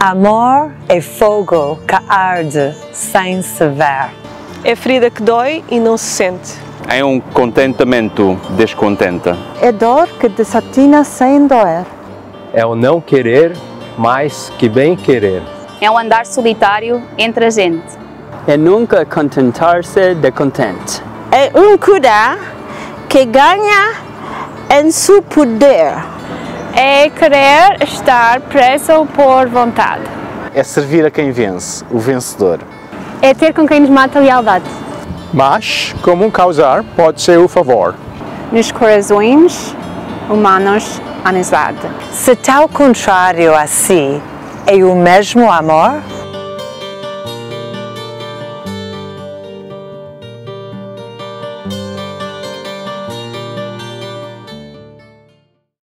Amor é fogo que arde sem se ver. É ferida que dói e não se sente. É um contentamento descontenta. É dor que desatina sem doer. É o não querer mais que bem querer. É um andar solitário entre a gente. É nunca contentar-se de contente. É um cuidar que ganha em seu poder é querer estar preso por vontade. É servir a quem vence, o vencedor. É ter com quem nos mata a lealdade. Mas, como um causar pode ser o favor. Nos corações humanos, amizade. Se tal contrário a si é o mesmo amor?